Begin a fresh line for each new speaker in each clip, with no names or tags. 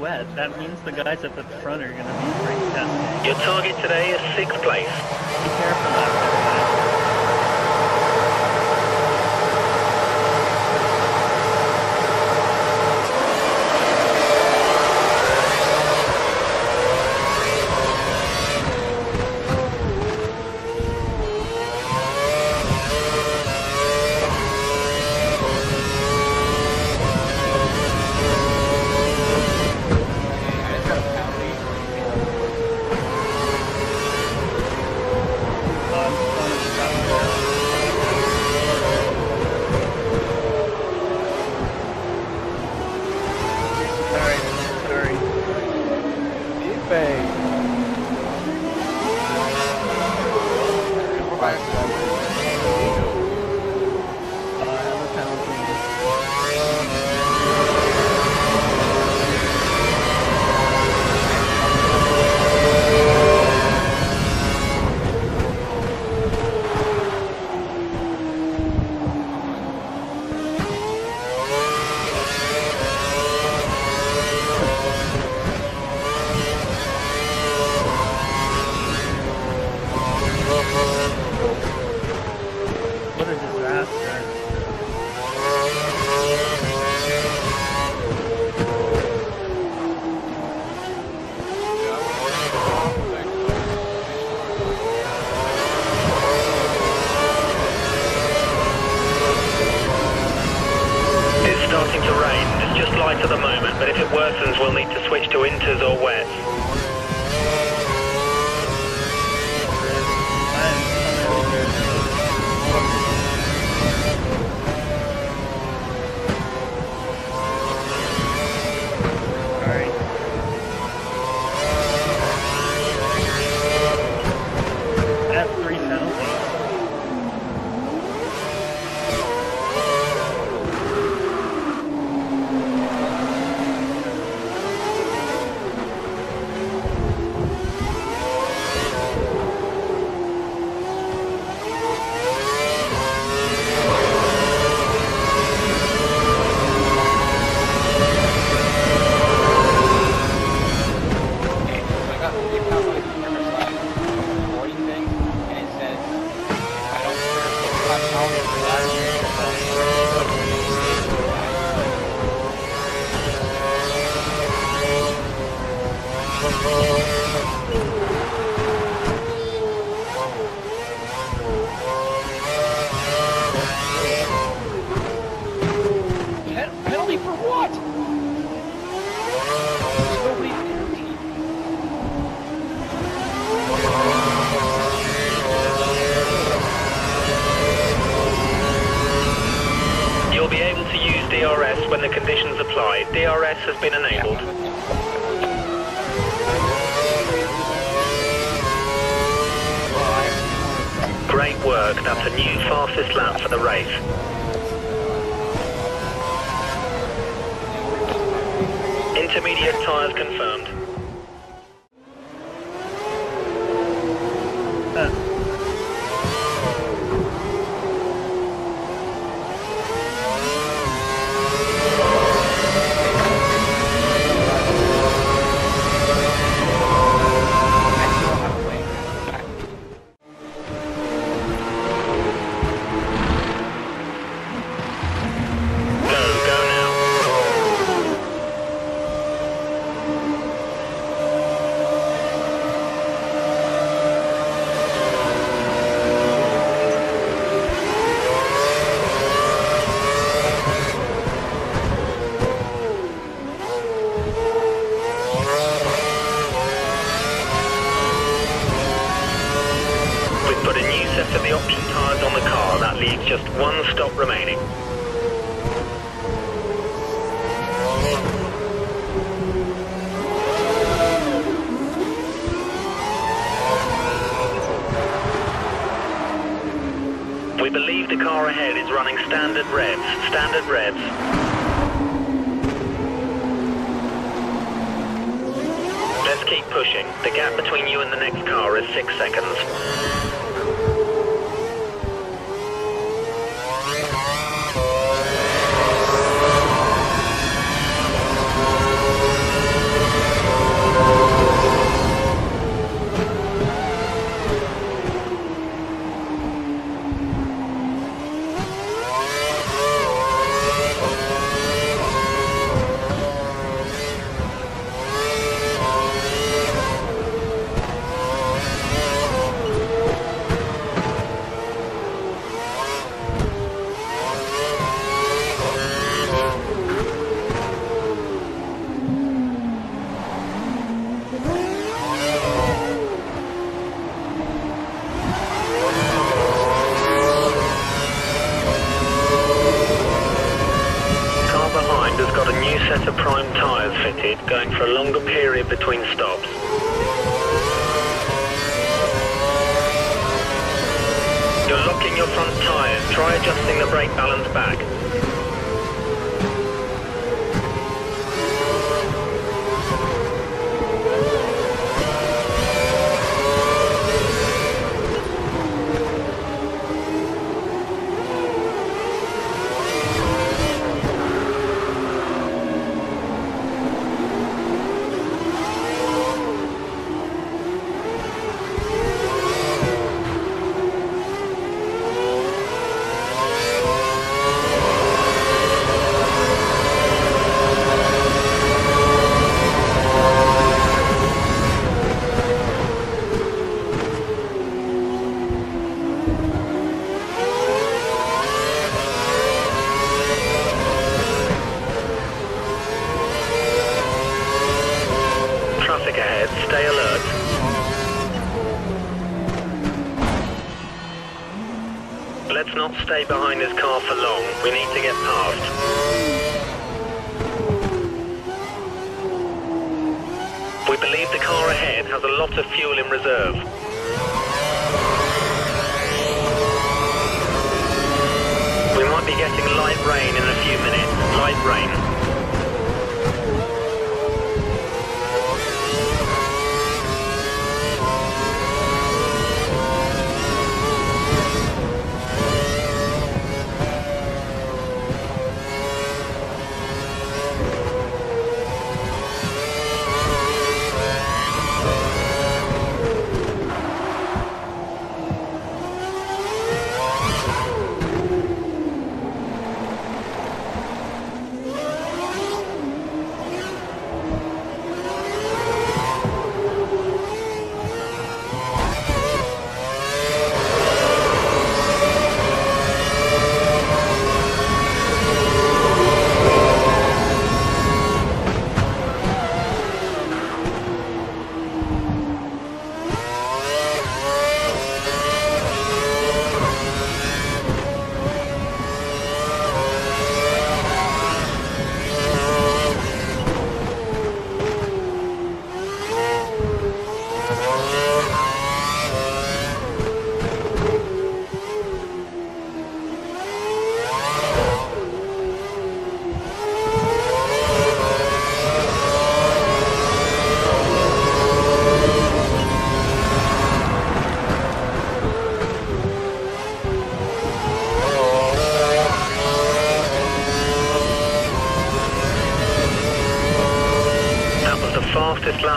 wet, that means the guys up at the front are going to be pretty testy.
Your target today is sixth place.
Be careful,
We believe the car ahead is running standard revs, standard revs. Let's keep pushing. The gap between you and the next car is six seconds.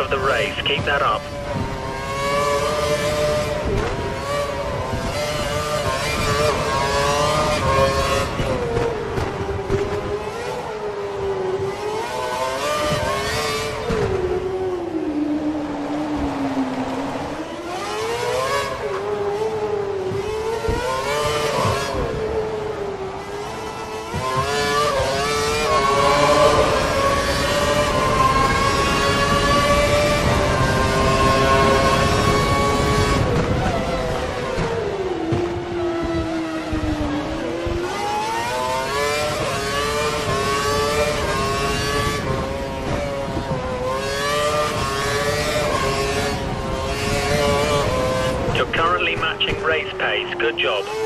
of the race. Keep that up. Matching race pace. Good job.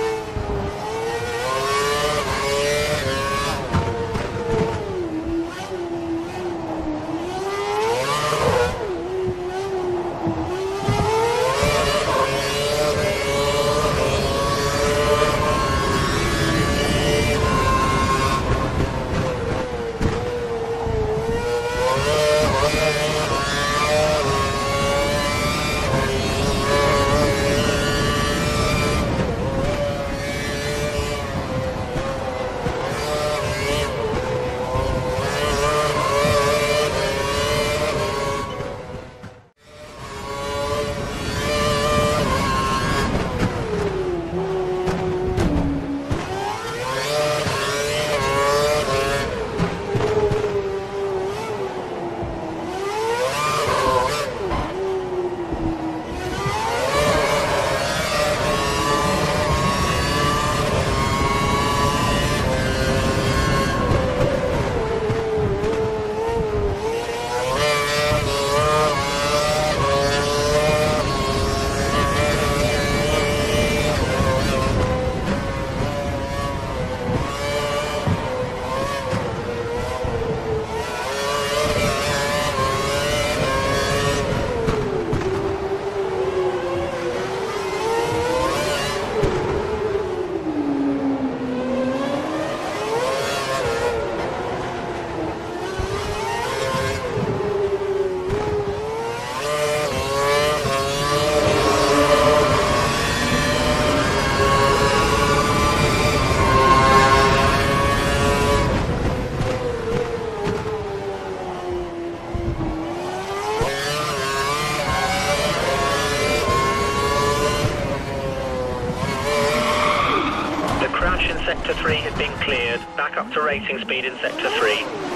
Sector 3 has been cleared. Back up to racing speed in Sector 3.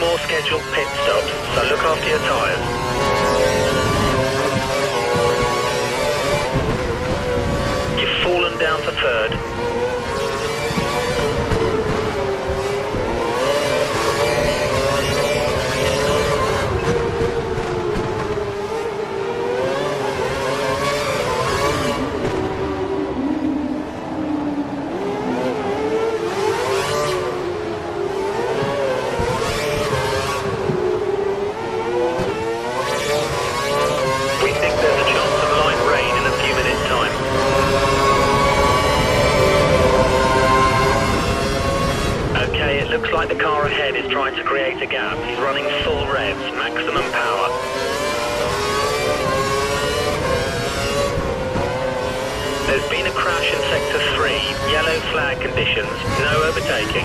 More scheduled pit stops, so look after your tyres. The car ahead is trying to create a gap. He's running full revs, maximum power. There's been a crash in Sector 3. Yellow flag conditions. No overtaking.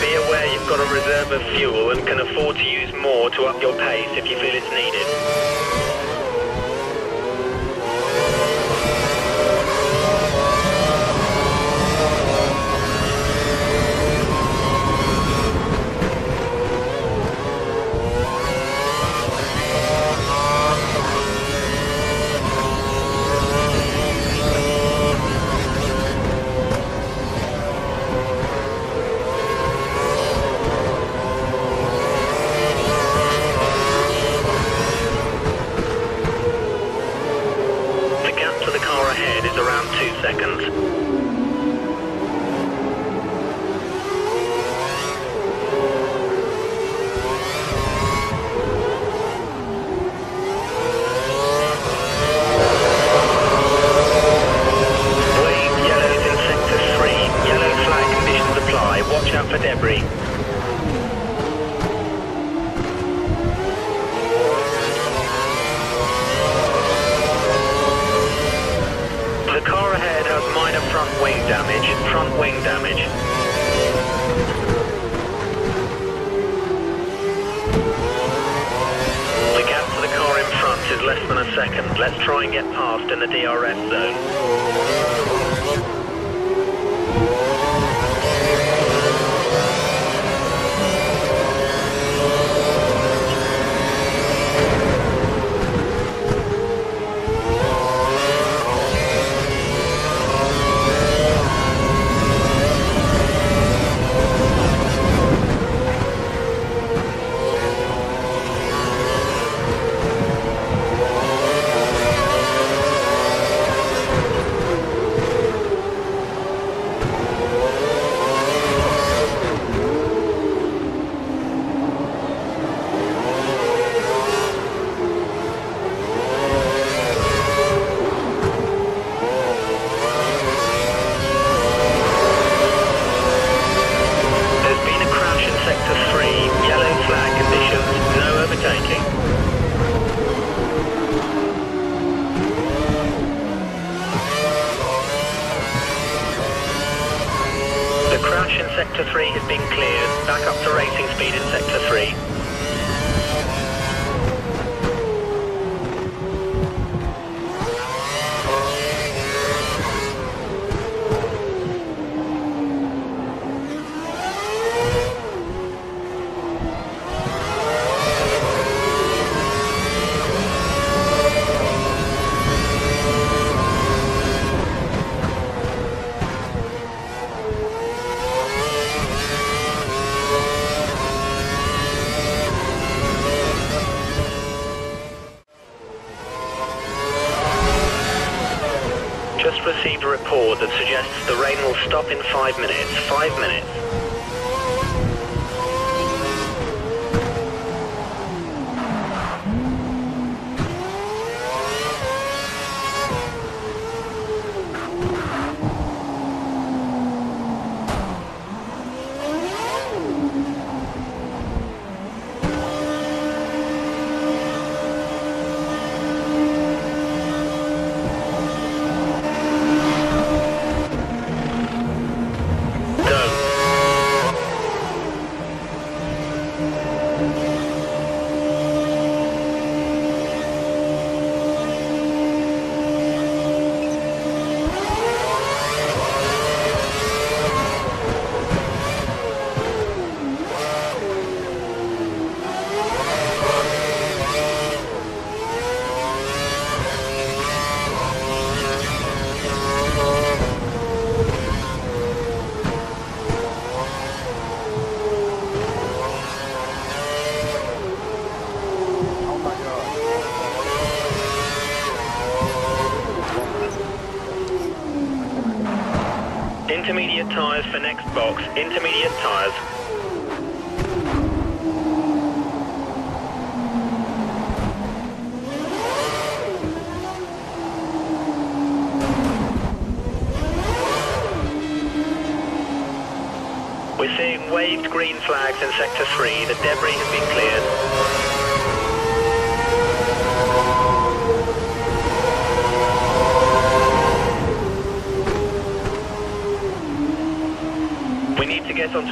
Be aware you've got a reserve of fuel and can afford to use more to up your pace if you feel it's needed. Three. five minutes, five minutes. intermediate tyres,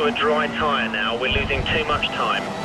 to a dry tyre now. We're losing too much time.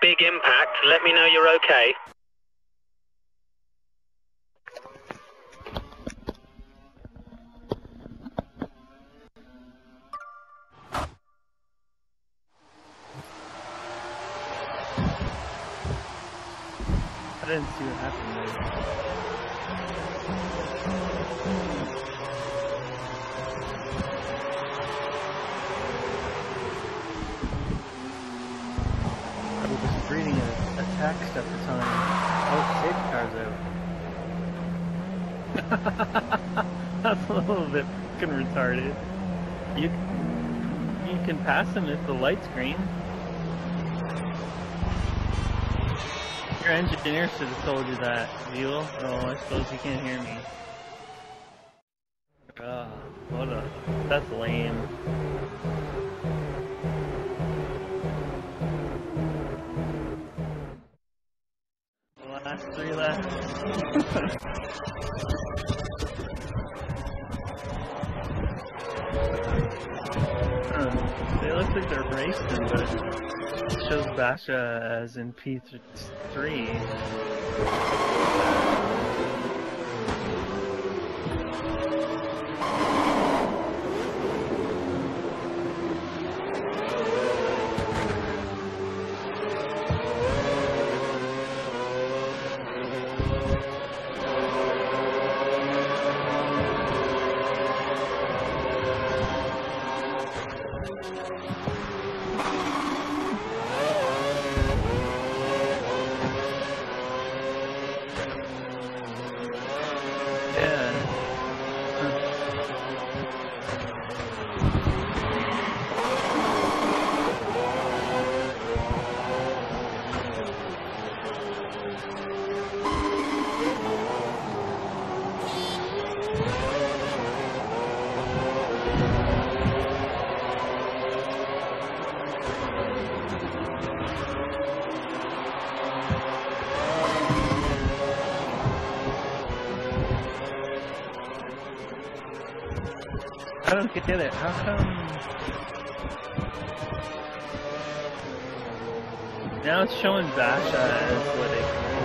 Big impact. Let me know you're okay.
I didn't see what happened text at the time. Oh, safety car's out. That's a little bit fucking retarded. You you can pass him if the light's green. Your engineer should have told you that, Vila. Oh, I suppose you can't hear me. Ah, what a... That's lame. Last three laps. they look like they're racing, but it shows Basha as in P3. How come? Now it's showing Basha as he's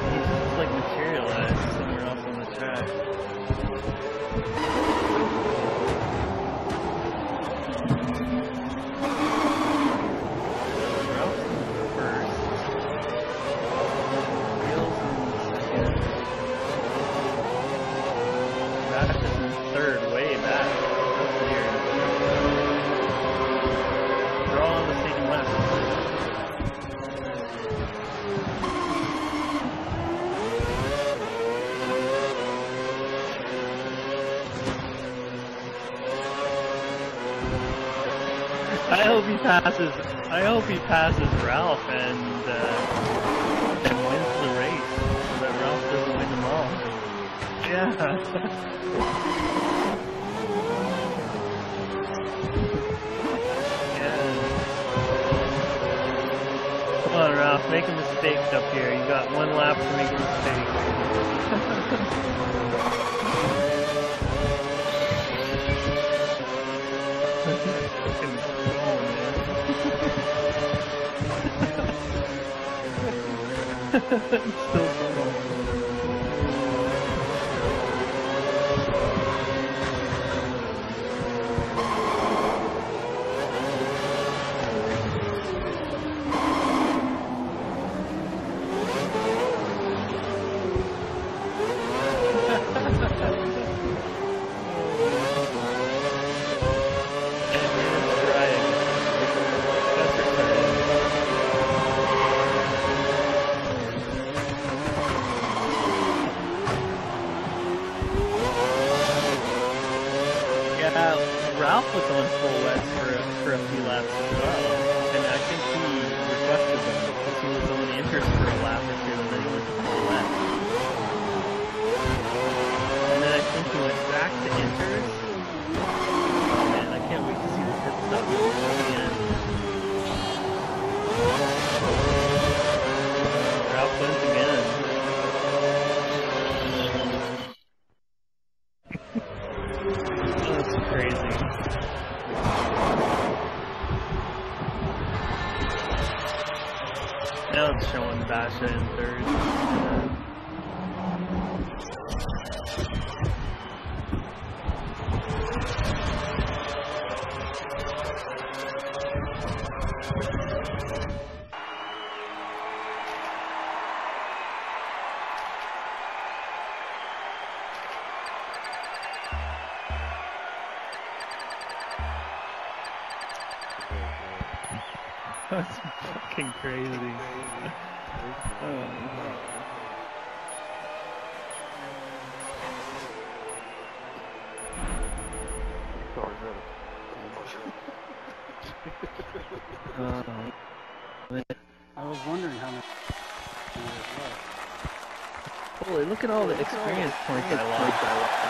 he passes. I hope he passes Ralph and uh, and wins the race, so that Ralph doesn't win them all. Yeah. yeah. Come on, Ralph, make a mistake up here. You got one lap to make a mistake. still so funny. Now it's showing Basha in third. look at all the experience points I lost.